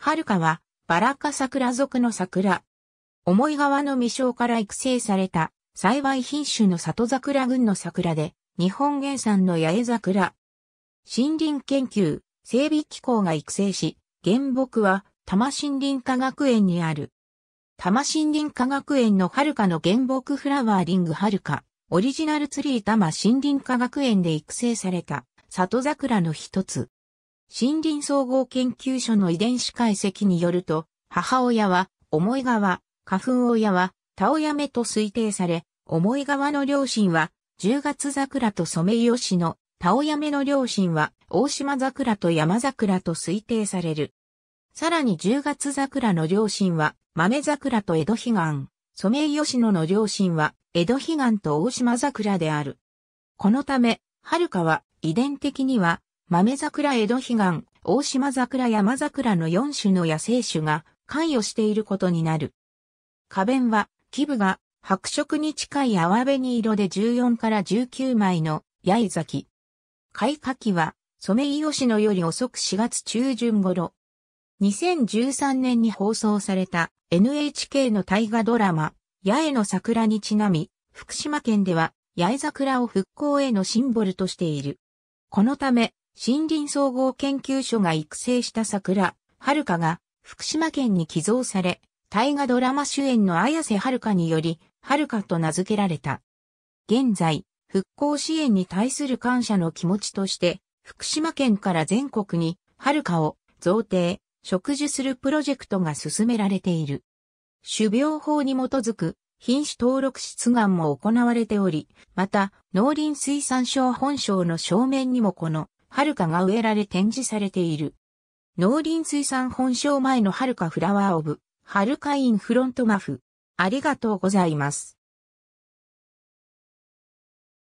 はるかは、バラ科桜属の桜。思い川の未生から育成された、幸い品種の里桜群の桜で、日本原産の八重桜。森林研究、整備機構が育成し、原木は多摩森林科学園にある。多摩森林科学園の遥かの原木フラワーリング遥か、オリジナルツリー多摩森林科学園で育成された里桜の一つ。森林総合研究所の遺伝子解析によると、母親は、思い川、花粉親は、タオヤメと推定され、思い川の両親は、10月桜とソメイヨシノ、タオヤメの両親は、大島桜と山桜と推定される。さらに10月桜の両親は、豆桜と江戸彼岸、ソメイヨシノの両親は、江戸彼岸と大島桜である。このため、遥かは、遺伝的には、豆桜江戸彼岸、大島桜山桜の4種の野生種が関与していることになる。花弁は、基部が白色に近い淡紅色で14から19枚の八重咲き。開花期は、ソメイヨシノより遅く4月中旬頃。2013年に放送された NHK の大河ドラマ、八重の桜にちなみ、福島県では八重桜を復興へのシンボルとしている。このため、森林総合研究所が育成した桜、遥かが福島県に寄贈され、大河ドラマ主演の綾瀬遥かにより、遥かと名付けられた。現在、復興支援に対する感謝の気持ちとして、福島県から全国に、遥かを贈呈、植樹するプロジェクトが進められている。種苗法に基づく品種登録出願も行われており、また農林水産省本省の正面にもこのはるかが植えられ展示されている。農林水産本省前のはるかフラワーオブ、はるかインフロントマフ。ありがとうございます。